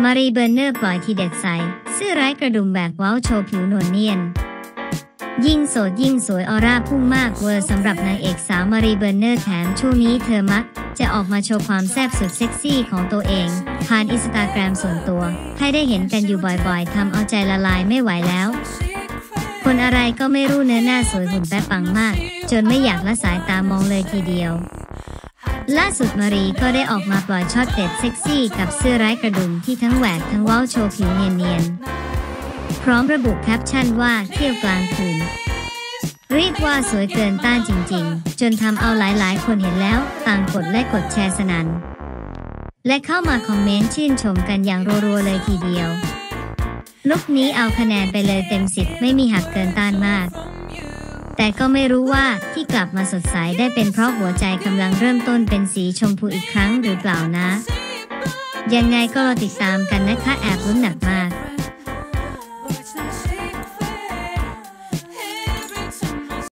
มารีเบิร์นเนอร์ปล่อยทีเด็ดใส่เสื้อไร้กระดุมแหวกเว้าโชว์ผิวนวลเนียน ยิ่งโสดยิ่งสวยออร่าพุ่งมากเวอร์สำหรับนางเอกสาวมารีเบิร์นเนอร์แถมช่วงนี้เธอมัก จะออกมาโชว์ความแซ่บสุดเซ็กซี่ของตัวเอง ผ่านอินสตาแกรมส่วนตัว ให้ได้เห็นกันอยู่บ่อยๆทำเอาใจละลายไม่ไหวแล้วคนอะไรก็ไม่รู้เนื้อหน้าสวยหุ่นเป๊ะปังมาก จนไม่อยากละสายตามองเลยทีเดียว ล่าสุดมารีก็ได้ออกมาปล่อยช็อตเด็ดเซ็กซี่กับเสื้อไร้กระดุมที่ทั้งแหวกทั้งเว้าโชว์ผิวเนียนๆ พร้อมระบุแคปชั่นว่าเที่ยวกลางคืน เรียกว่าสวยเกินต้านจริงๆ จนทำเอาหลายๆ คนเห็นแล้ว ต่างกดและกดแชร์สนั่นและเข้ามาคอมเมนต์ชื่นชมกันอย่างรัวๆเลยทีเดียวลุคนี้เอาคะแนนไปเลยเต็มสิบไม่มีหักเกินต้านมาก แต่ก็ไม่รู้ว่าที่กลับมาสดใสได้เป็นเพราะหัวใจกำลังเริ่มต้นเป็นสีชมพูอีกครั้งหรือเปล่านะ ยังไงก็รอติดตามกันนะคะแอบลุ้นหนักมาก